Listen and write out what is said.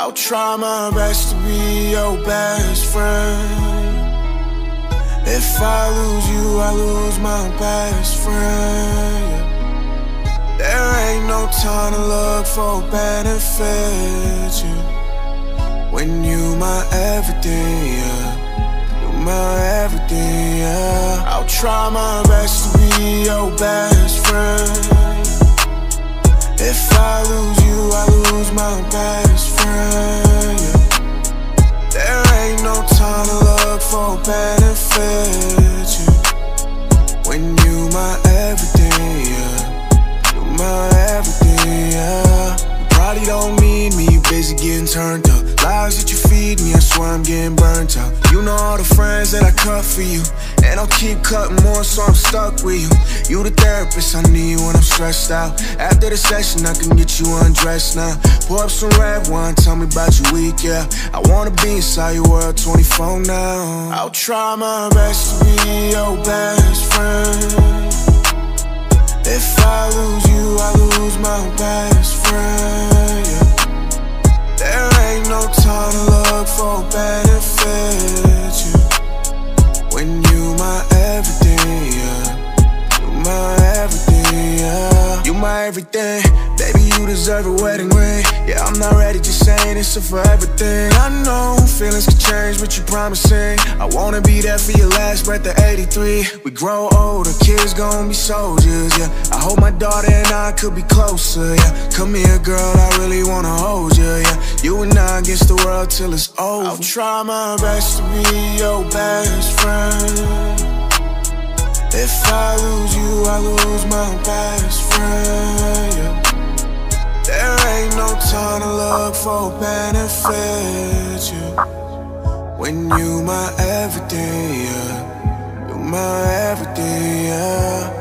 I'll try my best to be your best friend. If I lose you, I lose my best friend. There ain't no time to look for benefits. Yeah. When you my everything, yeah. You my everything, yeah. I'll try my best to be your best for benefits. When you my everything, yeah. You my everything, yeah. You probably don't need me, you busy getting turned up. Lies that you feed me, I swear I'm getting burnt out. You know all the friends that I cut for you. And I'll keep cutting more, so I'm stuck with you. You the therapist I need stressed out. After the session, I can get you undressed now. Pour up some red wine, tell me about your week, yeah. I wanna be inside your world 24 now. I'll try my best to be your best friend. If I lose you, I lose my best friend. Everything, baby. You deserve a wedding ring. Yeah, I'm not ready, just saying it's a for everything. I know feelings can change, but you promising. I wanna be there for your last breath at 83. We grow older, kids gon' be soldiers, yeah. I hope my daughter and I could be closer, yeah. Come here, girl, I really wanna hold you, yeah. You and I against the world till it's over. I'll try my best to be your best friend. If I lose you, I lose my best friend. Yeah. There ain't no time to look for benefits. Yeah. When you my everything, yeah. You my everything, yeah.